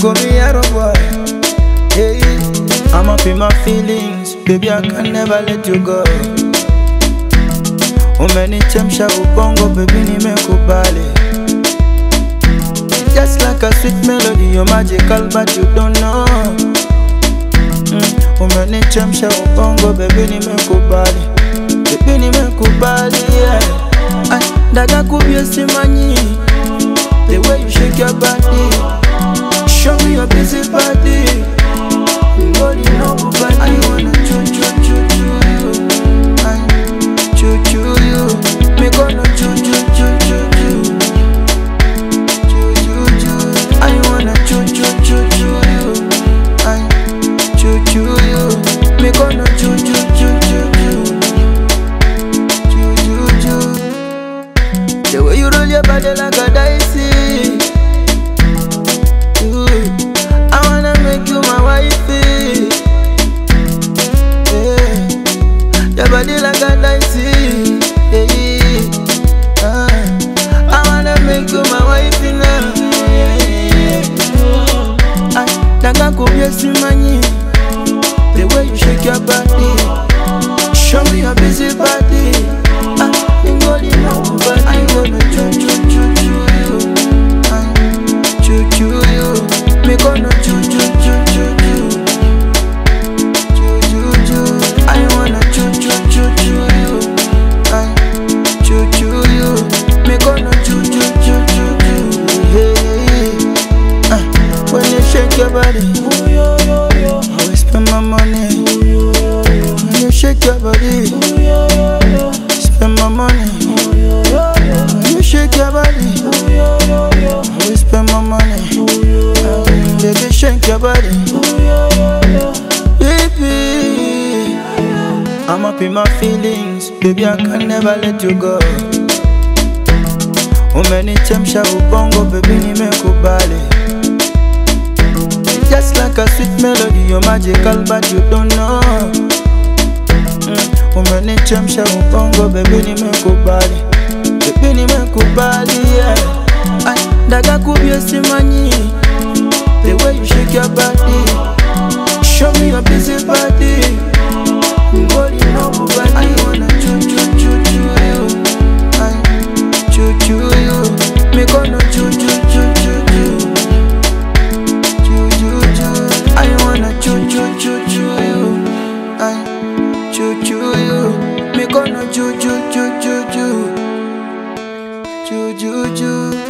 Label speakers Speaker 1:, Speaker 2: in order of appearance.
Speaker 1: Go me Arrow Bwoy. Hey, I'm up in my feelings. Baby, I can never let you go. Umenichemsha ubongo, baby, nimekubali. Just like a sweet melody, you're magical, but you don't know. Mm, umenichemsha ubongo, baby, nimekubali. Baby, nimekubali, yeah. Dada kubye simanyi The way you shake your body body like a dicey Ooh, I wanna make you my wifey yeah. Your body like a dicey. Ah, I wanna make you my wifey now. Ah, The way you shake your body Show me your busy body your body. I will spend my money. When you shake your body Spend my money. When you shake your body I will spend my money. Ah, Baby shake your body. Baby I'm up in my feelings. Baby I can never let you go. Umenichemsha ubongo baby nimekubali like a sweet melody you're magical but you don't know mm. Umenichemsha ubongo baby nimekubali Baby nimekubali yeah. Ay, Daga kubye simanyi The way you shake your body chuchuyu mikono juu juu juu juu juu. Juu juu juu.